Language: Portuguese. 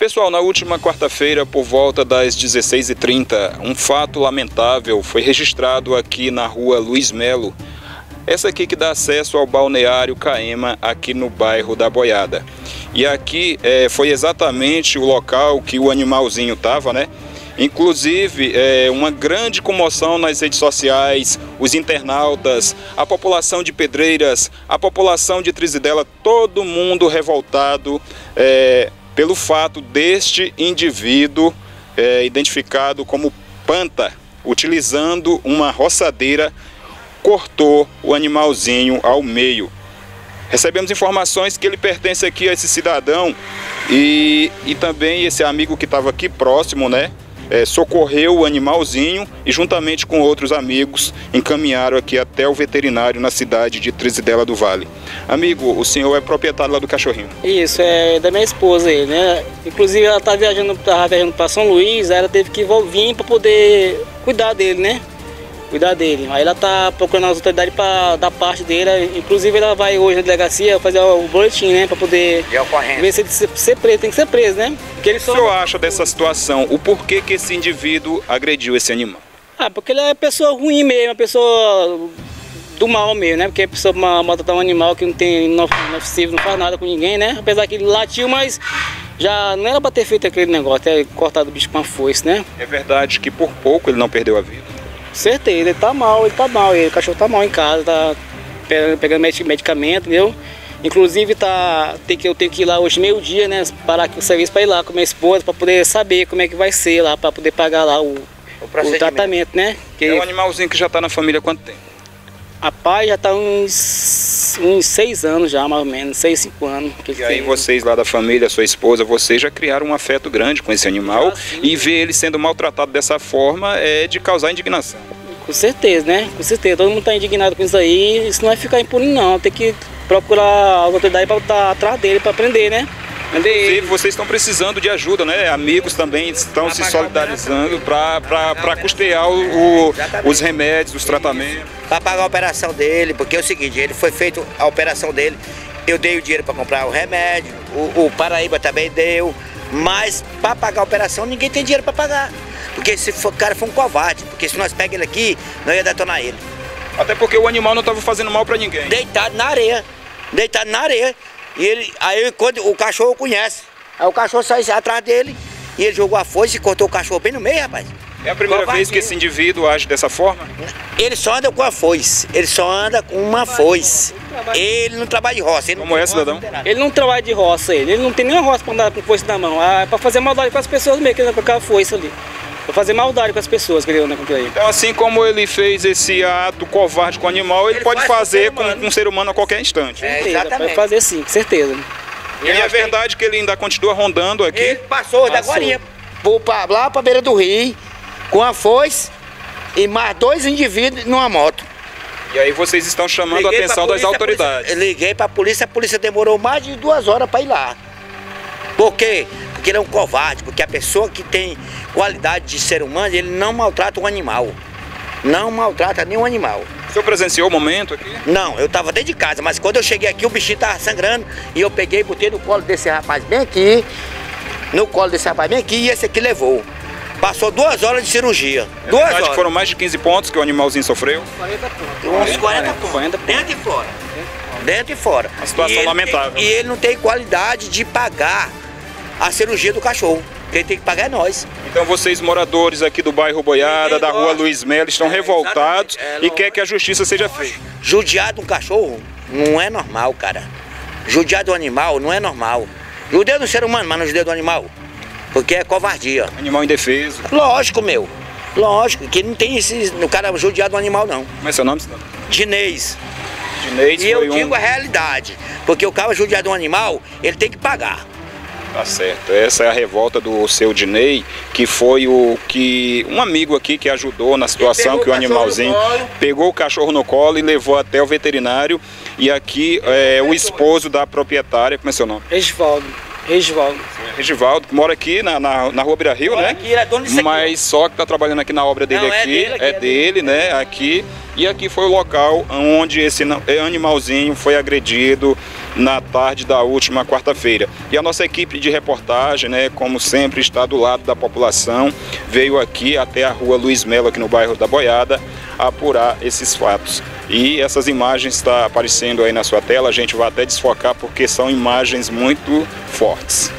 Pessoal, na última quarta-feira, por volta das 16h30, um fato lamentável foi registrado aqui na rua Luiz Melo. Essa aqui que dá acesso ao balneário Caema, aqui no bairro da Boiada. E aqui é, foi exatamente o local que o animalzinho estava, né? Inclusive, é, uma grande comoção nas redes sociais, os internautas, a população de Pedreiras, a população de Trizidela, todo mundo revoltado é, pelo fato deste indivíduo é, identificado como Panta, utilizando uma roçadeira, cortou o animalzinho ao meio. Recebemos informações que ele pertence aqui a esse cidadão e, e também esse amigo que estava aqui próximo, né? É, socorreu o animalzinho e juntamente com outros amigos encaminharam aqui até o veterinário na cidade de Trizidela do Vale. Amigo, o senhor é proprietário lá do cachorrinho? Isso, é da minha esposa ele, né? Inclusive ela tá viajando, viajando para São Luís, ela teve que vir para poder cuidar dele, né? Cuidar dele. Aí ela tá procurando as autoridades para dar parte dele. Inclusive ela vai hoje na delegacia fazer o boletim, né? Para poder ver se ele ser preso, tem que ser preso, né? Porque ele só... O que o senhor acha dessa situação? O porquê que esse indivíduo agrediu esse animal? Ah, porque ele é uma pessoa ruim mesmo, uma pessoa do mal mesmo, né? Porque a pessoa maltratar um animal que não tem não, não, é não faz nada com ninguém, né? Apesar que ele latiu, mas já não era para ter feito aquele negócio, ter cortado o bicho com a foice, né? É verdade que por pouco ele não perdeu a vida. Certeza, ele tá mal, ele tá mal, ele, o cachorro tá mal em casa, tá pegando medicamento, entendeu? Inclusive tá, tem que, eu tenho que ir lá hoje meio-dia, né? Parar aqui o serviço para ir lá com minha esposa, para poder saber como é que vai ser lá, para poder pagar lá o, o, o tratamento, né? Que, é um animalzinho que já está na família há quanto tempo? A pai já está uns, uns seis anos já, mais ou menos, seis, cinco anos. e aí vocês lá da família, sua esposa, vocês já criaram um afeto grande com esse animal e ver ele sendo maltratado dessa forma é de causar indignação. Com certeza, né? Com certeza. Todo mundo está indignado com isso aí. Isso não vai ficar impune não. Tem que procurar a autoridade para estar atrás dele, para aprender, né? Inclusive, vocês estão precisando de ajuda, né? Amigos também estão se solidarizando para custear o, os remédios, os tratamentos. Para pagar a operação dele, porque é o seguinte, ele foi feito a operação dele, eu dei o dinheiro para comprar o remédio, o, o Paraíba também deu, mas para pagar a operação ninguém tem dinheiro para pagar. Porque esse cara foi um covarde, porque se nós pegamos ele aqui, nós ia detonar ele. Até porque o animal não estava fazendo mal para ninguém. Deitado na areia, deitado na areia. E ele, aí quando o cachorro conhece, aí o cachorro sai atrás dele e ele jogou a foice e cortou o cachorro bem no meio, rapaz. É a primeira vez que esse indivíduo age dessa forma? Ele só anda com a foice, ele só anda com uma foice. Ele não trabalha de roça. Como é, cidadão? Ele não trabalha de roça, ele. Ele não tem nenhuma roça para andar com foice na mão. Ah, é para fazer maldade com as pessoas mesmo, que anda com aquela foice ali. Para fazer maldade com as pessoas que ele anda com aquilo aí. Então, assim como ele fez esse ato covarde com o animal, ele, ele pode fazer com, com um ser humano a qualquer instante. É, exatamente. Pode fazer sim, com certeza. E, é verdade que ele ainda continua rondando aqui? Ele passou, passou. da guarinha. Vou pra, lá para beira do rio, com a foice e mais dois indivíduos numa moto. E aí vocês estão chamando liguei a atenção polícia, das autoridades. Polícia, liguei para a polícia, a polícia demorou mais de duas horas para ir lá. Por quê? Porque ele é um covarde, porque a pessoa que tem qualidade de ser humano, ele não maltrata um animal. Não maltrata nenhum animal. O senhor presenciou o momento aqui? Não, eu estava dentro de casa, mas quando eu cheguei aqui o bichinho estava sangrando e eu peguei e botei no colo desse rapaz bem aqui, no colo desse rapaz bem aqui e esse aqui levou. Passou duas horas de cirurgia. É duas horas. foram mais de 15 pontos que o animalzinho sofreu? 40 pontos. Uns 40, pontos. 40 pontos. Dentro e fora. Dentro e fora. Uma situação e lamentável. e ele não tem qualidade de pagar a cirurgia do cachorro. Quem tem que pagar é nós. Então vocês, moradores aqui do bairro Boiada, da rua Luiz Melo, estão é, revoltados é, e quer que a justiça seja feita. Judiar um cachorro não é normal, cara. Judiar do animal não é normal. Judia do ser humano, mas não judia do animal. Porque é covardia. Animal indefeso. Lógico, meu. Lógico, que não tem esse. O cara judiado do animal, não. Como é seu nome, senhor? Dinês. Dinês E eu um... digo a realidade. Porque o cara judiado do animal, ele tem que pagar. Tá certo. Essa é a revolta do seu Dinei, que foi o que um amigo aqui que ajudou na situação que o animalzinho pegou o cachorro no colo e levou até o veterinário. E aqui é o esposo da proprietária, como é seu nome? Regivaldo. Regivaldo. Regivaldo, que mora aqui na, na, na Rua Beira Rio, né? Aqui, é dono disso Mas aqui. só que está trabalhando aqui na obra dele Não, é aqui, é dele, aqui, é dele, né? Aqui. E aqui foi o local onde esse animalzinho foi agredido na tarde da última quarta-feira. E a nossa equipe de reportagem, né, como sempre, está do lado da população, veio aqui até a rua Luiz Melo, aqui no bairro da Boiada, apurar esses fatos. E essas imagens estão tá aparecendo aí na sua tela, a gente vai até desfocar porque são imagens muito fortes.